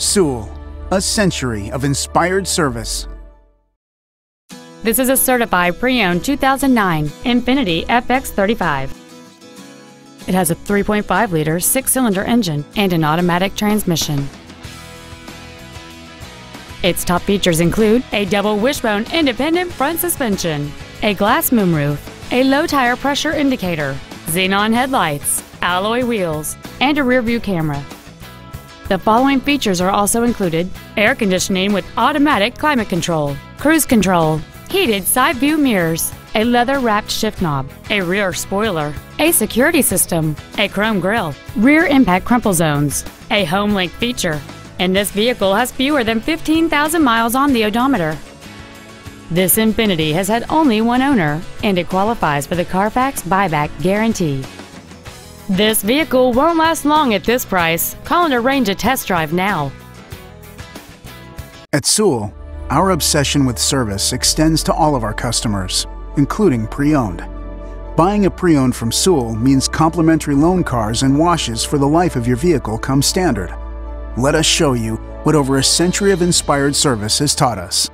Sewell, a century of inspired service. This is a certified pre-owned 2009 Infiniti FX35. It has a 3.5-liter six-cylinder engine and an automatic transmission. Its top features include a double wishbone independent front suspension, a glass moonroof, a low tire pressure indicator, xenon headlights, alloy wheels, and a rear view camera. The following features are also included air conditioning with automatic climate control, cruise control, heated side view mirrors, a leather wrapped shift knob, a rear spoiler, a security system, a chrome grille, rear impact crumple zones, a HomeLink feature, and this vehicle has fewer than 15,000 miles on the odometer. This Infiniti has had only one owner, and it qualifies for the Carfax buyback guarantee. This vehicle won't last long at this price. Call and arrange a test drive now. At Sewell, our obsession with service extends to all of our customers, including pre-owned. Buying a pre-owned from Sewell means complimentary loan cars and washes for the life of your vehicle come standard. Let us show you what over a century of inspired service has taught us.